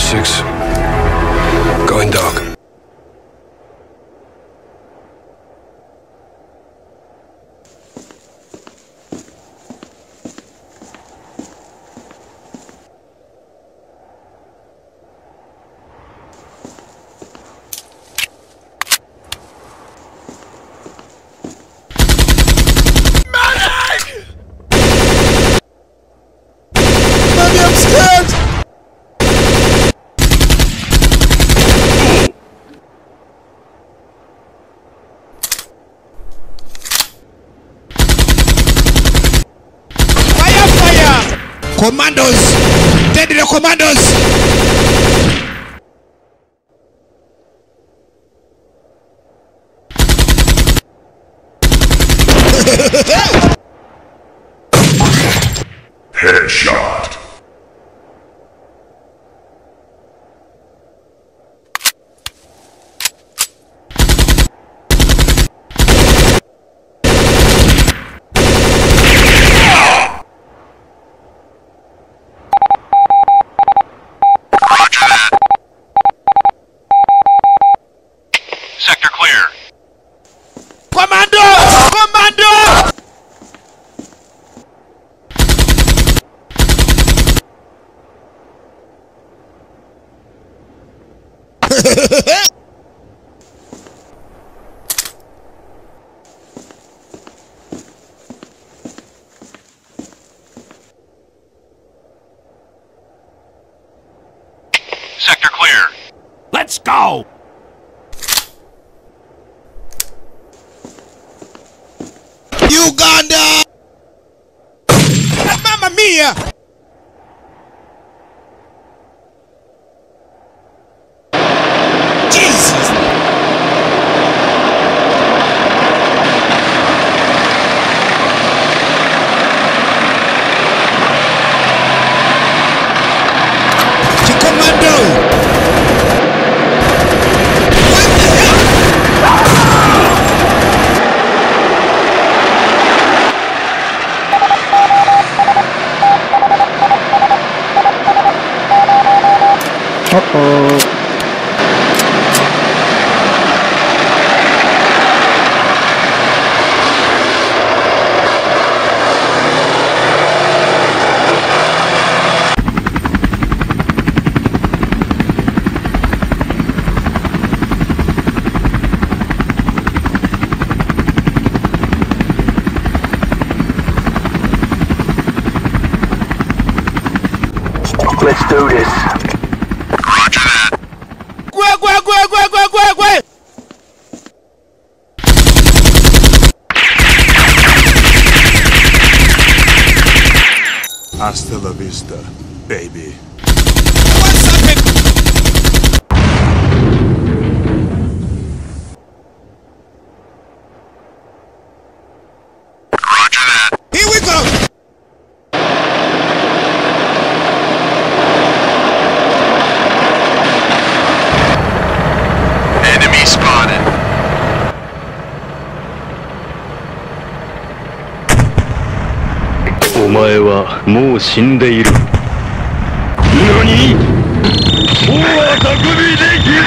6. Going dark. Commandos! Take the commandos! Headshot. Go! Uganda! Mamma mia! Let's do this. água, água, água, água, água, água, água. Hasta la vista, baby. もう死んでいる。何大は匠できる。